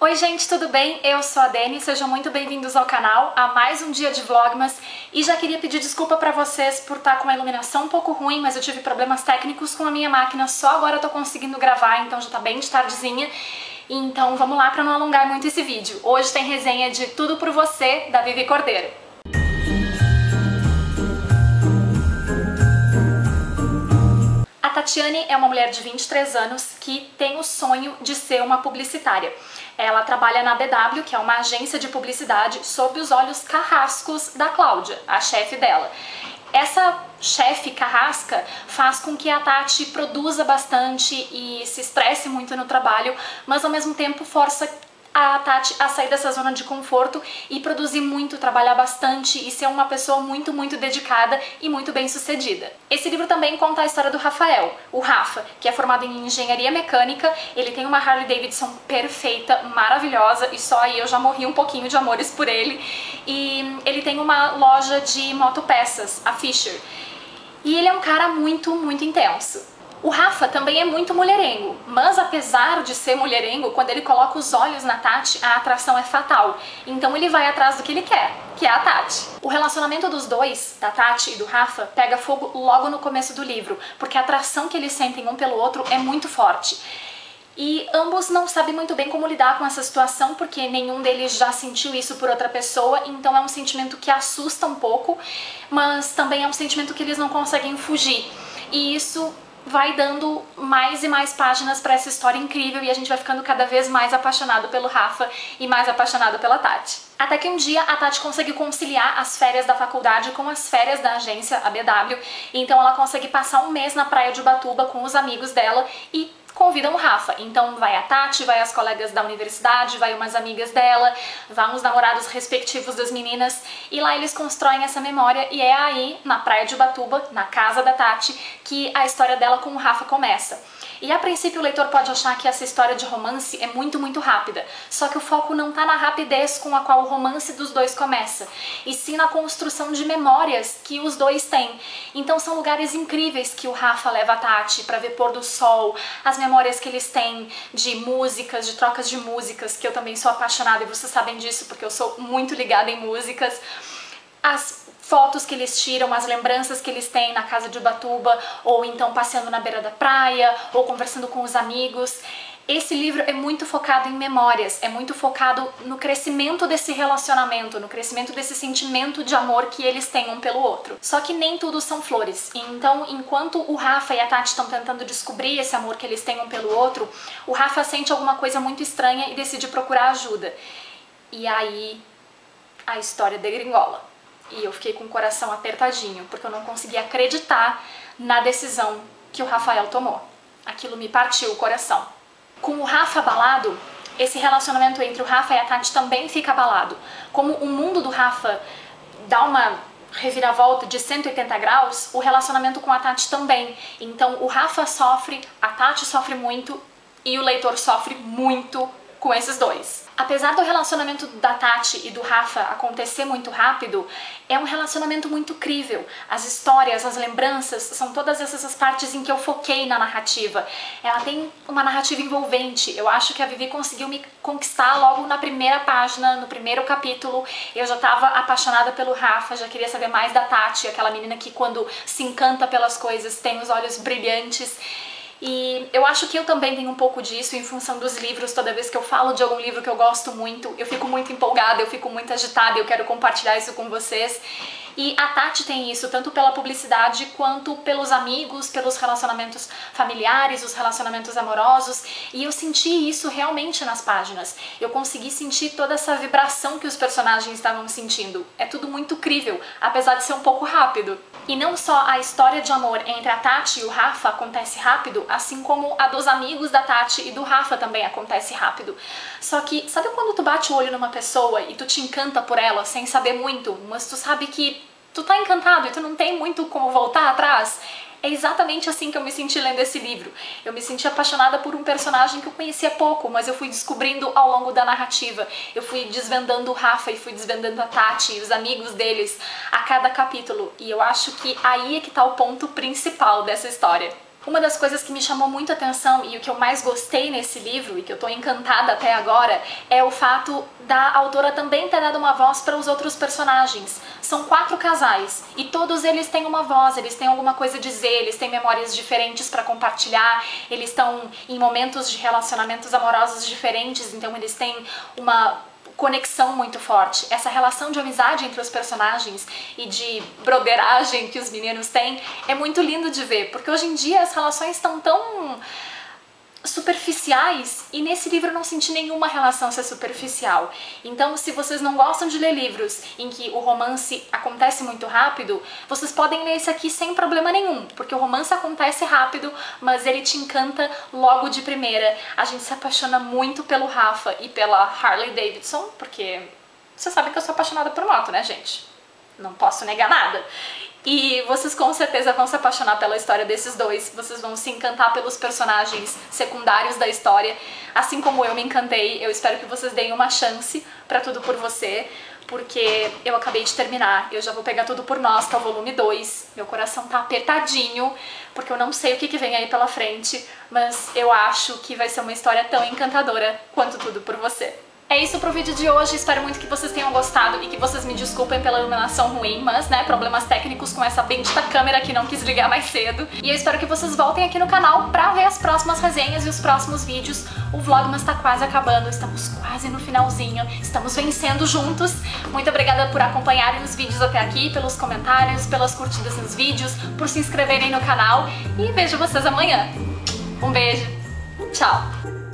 Oi gente, tudo bem? Eu sou a Dani, sejam muito bem-vindos ao canal, a mais um dia de Vlogmas e já queria pedir desculpa pra vocês por estar com a iluminação um pouco ruim, mas eu tive problemas técnicos com a minha máquina, só agora eu tô conseguindo gravar, então já tá bem de tardezinha. Então vamos lá pra não alongar muito esse vídeo. Hoje tem resenha de Tudo Por Você, da Vivi Cordeiro. A Tatiane é uma mulher de 23 anos que tem o sonho de ser uma publicitária. Ela trabalha na BW, que é uma agência de publicidade, sob os olhos carrascos da Cláudia, a chefe dela. Essa chefe carrasca faz com que a Tati produza bastante e se estresse muito no trabalho, mas ao mesmo tempo força a Tati a sair dessa zona de conforto e produzir muito, trabalhar bastante e ser uma pessoa muito, muito dedicada e muito bem sucedida. Esse livro também conta a história do Rafael, o Rafa, que é formado em engenharia mecânica, ele tem uma Harley Davidson perfeita, maravilhosa e só aí eu já morri um pouquinho de amores por ele. E ele tem uma loja de motopeças, a Fisher. E ele é um cara muito, muito intenso. O Rafa também é muito mulherengo, mas apesar de ser mulherengo, quando ele coloca os olhos na Tati, a atração é fatal. Então ele vai atrás do que ele quer, que é a Tati. O relacionamento dos dois, da Tati e do Rafa, pega fogo logo no começo do livro, porque a atração que eles sentem um pelo outro é muito forte. E ambos não sabem muito bem como lidar com essa situação, porque nenhum deles já sentiu isso por outra pessoa, então é um sentimento que assusta um pouco, mas também é um sentimento que eles não conseguem fugir. E isso vai dando mais e mais páginas para essa história incrível e a gente vai ficando cada vez mais apaixonado pelo Rafa e mais apaixonado pela Tati. Até que um dia a Tati consegue conciliar as férias da faculdade com as férias da agência, a BW, então ela consegue passar um mês na praia de Ubatuba com os amigos dela e convidam o Rafa. Então vai a Tati, vai as colegas da universidade, vai umas amigas dela, vão os namorados respectivos das meninas e lá eles constroem essa memória e é aí, na praia de Ubatuba, na casa da Tati, que a história dela com o Rafa começa. E a princípio o leitor pode achar que essa história de romance é muito, muito rápida. Só que o foco não está na rapidez com a qual o romance dos dois começa, e sim na construção de memórias que os dois têm. Então são lugares incríveis que o Rafa leva a Tati para ver pôr do sol, as memórias que eles têm de músicas, de trocas de músicas, que eu também sou apaixonada e vocês sabem disso porque eu sou muito ligada em músicas. As fotos que eles tiram, as lembranças que eles têm na casa de Ubatuba, ou então passeando na beira da praia, ou conversando com os amigos. Esse livro é muito focado em memórias, é muito focado no crescimento desse relacionamento, no crescimento desse sentimento de amor que eles têm um pelo outro. Só que nem tudo são flores. Então, enquanto o Rafa e a Tati estão tentando descobrir esse amor que eles têm um pelo outro, o Rafa sente alguma coisa muito estranha e decide procurar ajuda. E aí a história degringola e eu fiquei com o coração apertadinho, porque eu não conseguia acreditar na decisão que o Rafael tomou. Aquilo me partiu o coração. Com o Rafa abalado, esse relacionamento entre o Rafa e a Tati também fica abalado. Como o mundo do Rafa dá uma reviravolta de 180 graus, o relacionamento com a Tati também. Então o Rafa sofre, a Tati sofre muito e o leitor sofre muito com esses dois. Apesar do relacionamento da Tati e do Rafa acontecer muito rápido, é um relacionamento muito crível. As histórias, as lembranças, são todas essas partes em que eu foquei na narrativa. Ela tem uma narrativa envolvente. Eu acho que a Vivi conseguiu me conquistar logo na primeira página, no primeiro capítulo. Eu já estava apaixonada pelo Rafa, já queria saber mais da Tati, aquela menina que quando se encanta pelas coisas tem os olhos brilhantes. E eu acho que eu também tenho um pouco disso em função dos livros. Toda vez que eu falo de algum livro que eu gosto muito, eu fico muito empolgada, eu fico muito agitada, eu quero compartilhar isso com vocês. E a Tati tem isso tanto pela publicidade quanto pelos amigos, pelos relacionamentos familiares, os relacionamentos amorosos. E eu senti isso realmente nas páginas. Eu consegui sentir toda essa vibração que os personagens estavam sentindo. É tudo muito crível, apesar de ser um pouco rápido. E não só a história de amor entre a Tati e o Rafa acontece rápido, assim como a dos amigos da Tati e do Rafa também acontece rápido. Só que, sabe quando tu bate o olho numa pessoa e tu te encanta por ela sem saber muito, mas tu sabe que tu tá encantado e tu não tem muito como voltar atrás. É exatamente assim que eu me senti lendo esse livro. Eu me senti apaixonada por um personagem que eu conhecia pouco, mas eu fui descobrindo ao longo da narrativa. Eu fui desvendando o Rafa e fui desvendando a Tati e os amigos deles a cada capítulo. E eu acho que aí é que tá o ponto principal dessa história. Uma das coisas que me chamou muito a atenção e o que eu mais gostei nesse livro e que eu tô encantada até agora é o fato da autora também ter dado uma voz para os outros personagens. São quatro casais e todos eles têm uma voz, eles têm alguma coisa a dizer, eles têm memórias diferentes para compartilhar, eles estão em momentos de relacionamentos amorosos diferentes, então eles têm uma conexão muito forte. Essa relação de amizade entre os personagens e de broderagem que os meninos têm é muito lindo de ver, porque hoje em dia as relações estão tão superficiais e nesse livro eu não senti nenhuma relação ser superficial. Então, se vocês não gostam de ler livros em que o romance acontece muito rápido, vocês podem ler esse aqui sem problema nenhum, porque o romance acontece rápido, mas ele te encanta logo de primeira. A gente se apaixona muito pelo Rafa e pela Harley Davidson, porque você sabe que eu sou apaixonada por moto, né, gente? Não posso negar nada. E vocês com certeza vão se apaixonar pela história desses dois, vocês vão se encantar pelos personagens secundários da história, assim como eu me encantei. Eu espero que vocês deem uma chance para Tudo por Você, porque eu acabei de terminar. Eu já vou pegar Tudo por Nós, que é o volume 2. Meu coração tá apertadinho, porque eu não sei o que, que vem aí pela frente, mas eu acho que vai ser uma história tão encantadora quanto Tudo por Você. É isso pro vídeo de hoje, espero muito que vocês tenham gostado e que vocês me desculpem pela iluminação ruim, mas, né, problemas técnicos com essa bendita câmera que não quis ligar mais cedo. E eu espero que vocês voltem aqui no canal pra ver as próximas resenhas e os próximos vídeos. O Vlogmas tá quase acabando, estamos quase no finalzinho, estamos vencendo juntos. Muito obrigada por acompanharem os vídeos até aqui, pelos comentários, pelas curtidas nos vídeos, por se inscreverem no canal e vejo vocês amanhã. Um beijo, tchau!